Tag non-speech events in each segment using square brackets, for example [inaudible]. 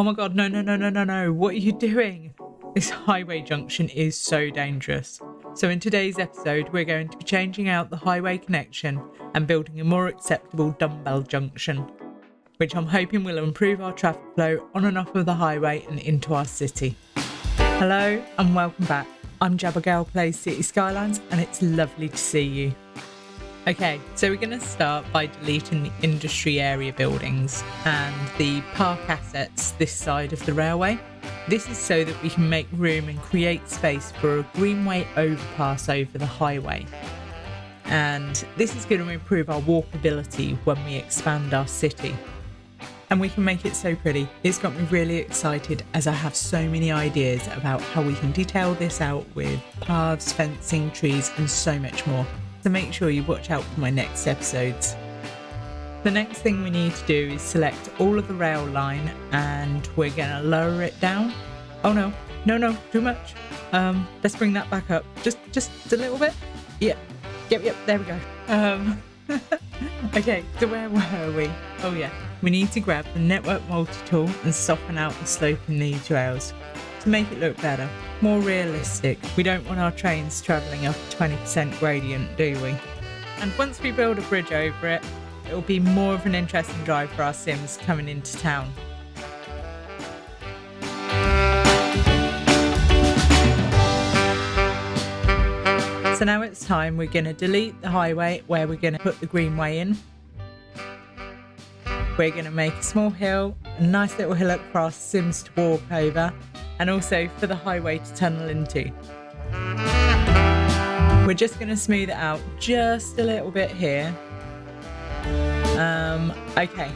Oh my god, no, no, no, no, no, no. What are you doing? This highway junction is so dangerous. So, in today's episode, we're going to be changing out the highway connection and building a more acceptable dumbbell junction, which I'm hoping will improve our traffic flow on and off of the highway and into our city. Hello and welcome back. I'm Jabber Plays Cities Skylines, and it's lovely to see you. Okay, so we're going to start by deleting the industry area buildings and the park assets this side of the railway. This is so that we can make room and create space for a greenway overpass over the highway. And this is going to improve our walkability when we expand our city. And we can make it so pretty. It's got me really excited as I have so many ideas about how we can detail this out with paths, fencing, trees, and so much more so make sure you watch out for my next episodes. The next thing we need to do is select all of the rail line and we're going to lower it down. Oh no, no, no, too much. Um, let's bring that back up. Just, just a little bit. Yeah, yep, yep, there we go. Um, [laughs] okay, so where were we? Oh yeah, we need to grab the network multi-tool and soften out the slope in these rails to make it look better, more realistic. We don't want our trains travelling up a 20% gradient, do we? And once we build a bridge over it, it'll be more of an interesting drive for our Sims coming into town. So now it's time we're going to delete the highway where we're going to put the greenway in. We're going to make a small hill, a nice little hillock for our Sims to walk over and also for the highway to tunnel into. We're just going to smooth it out just a little bit here. Um, okay.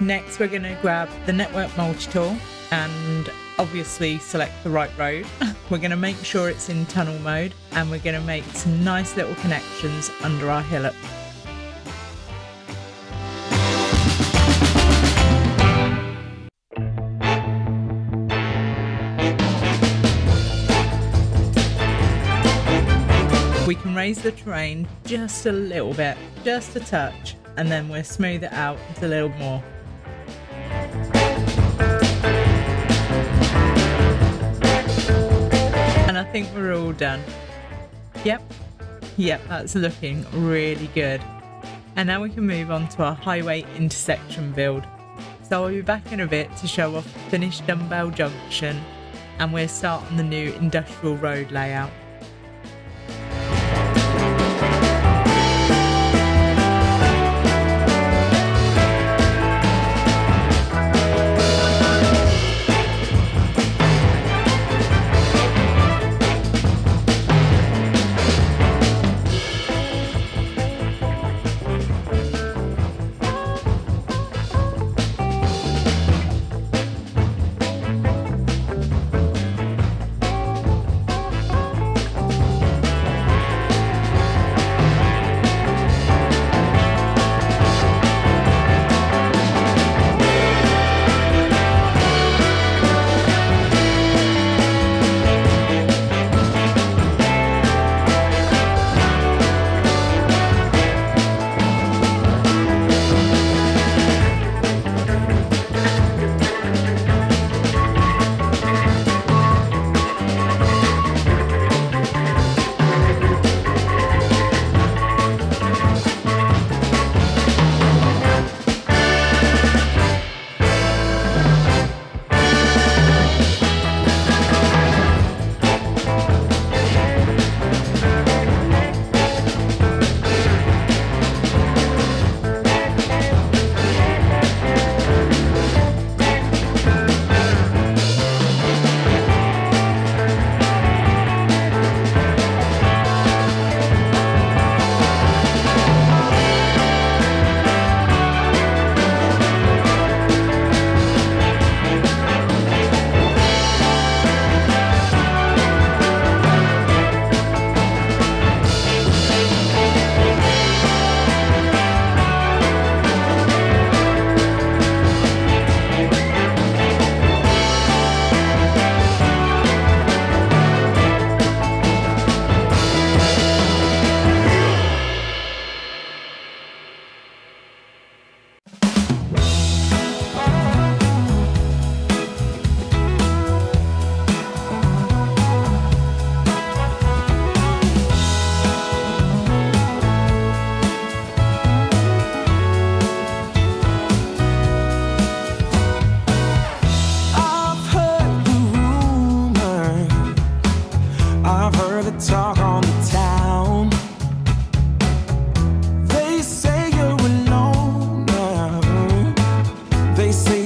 Next, we're going to grab the network multi-tool and obviously select the right road. [laughs] we're going to make sure it's in tunnel mode and we're going to make some nice little connections under our hillock. We can raise the terrain just a little bit, just a touch, and then we'll smooth it out a little more. And I think we're all done. Yep, yep, that's looking really good. And now we can move on to our highway intersection build. So I'll be back in a bit to show off the finished dumbbell junction and we'll start on the new industrial road layout.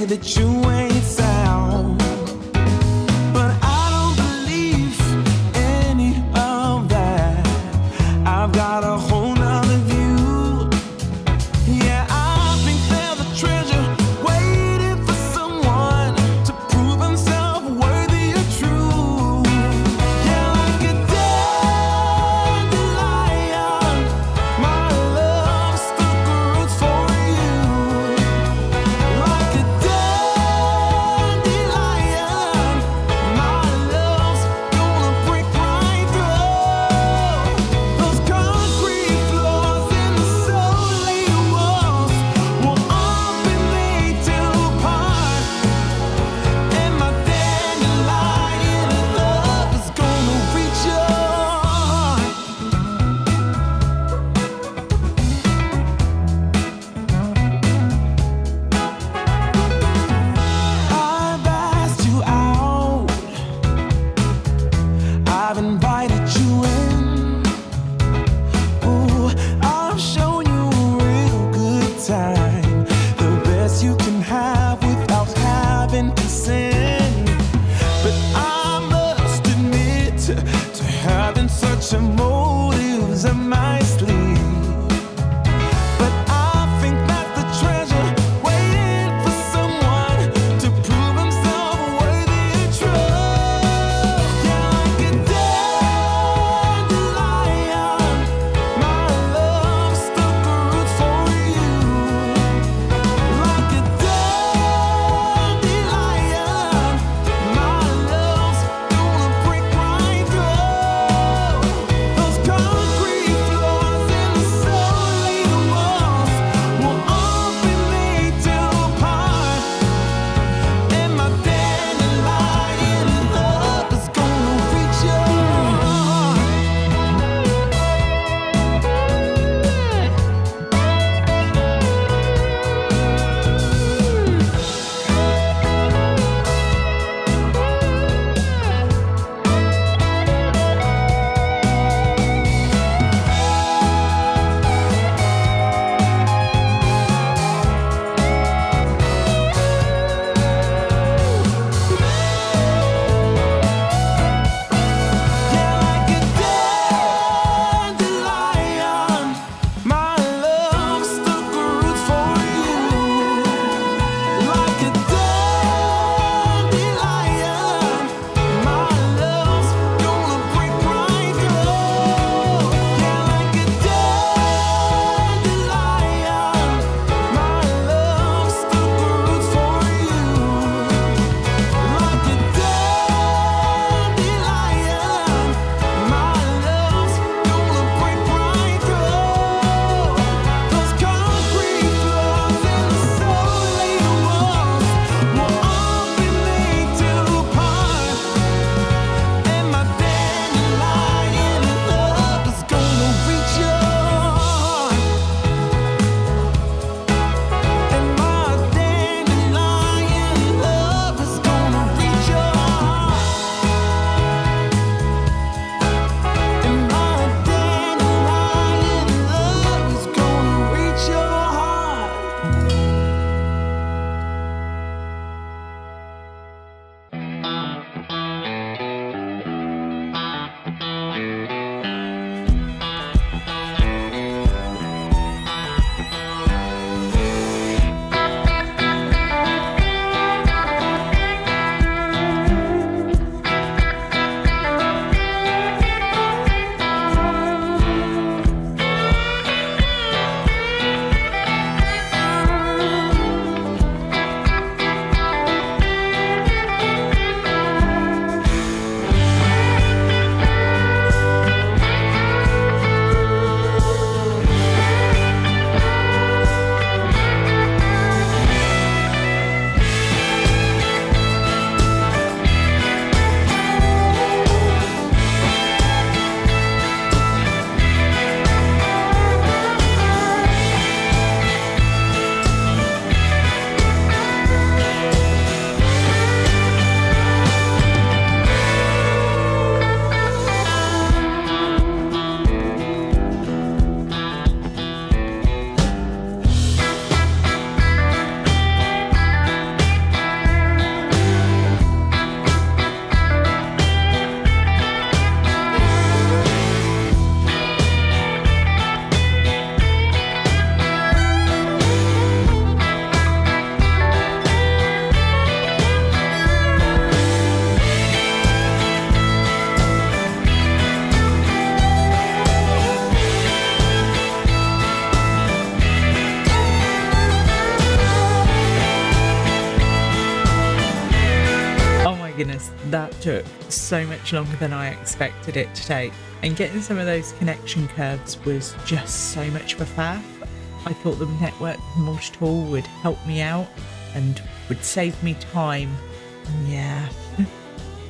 that you ain't took so much longer than I expected it to take. And getting some of those connection curves was just so much of a faff. I thought the network multi tool would help me out and would save me time. Yeah. [laughs]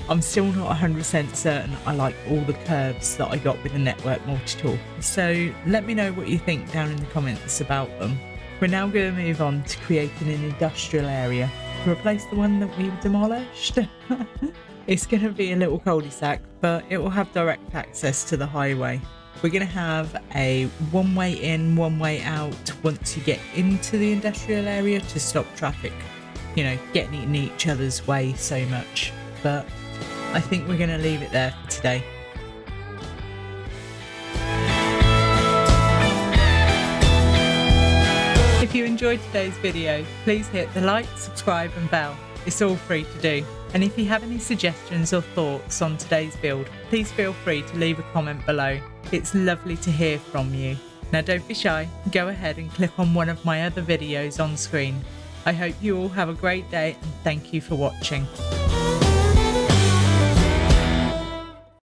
I'm still not 100% certain I like all the curves that I got with the network multi-tool. So let me know what you think down in the comments about them. We're now going to move on to creating an industrial area to replace the one that we demolished. [laughs] it's going to be a little cul-de-sac, but it will have direct access to the highway. We're going to have a one way in, one way out once you get into the industrial area to stop traffic, you know, getting in each other's way so much. But I think we're going to leave it there for today. If you enjoyed today's video, please hit the like, subscribe and bell. It's all free to do. And if you have any suggestions or thoughts on today's build, please feel free to leave a comment below. It's lovely to hear from you. Now don't be shy, go ahead and click on one of my other videos on screen. I hope you all have a great day and thank you for watching.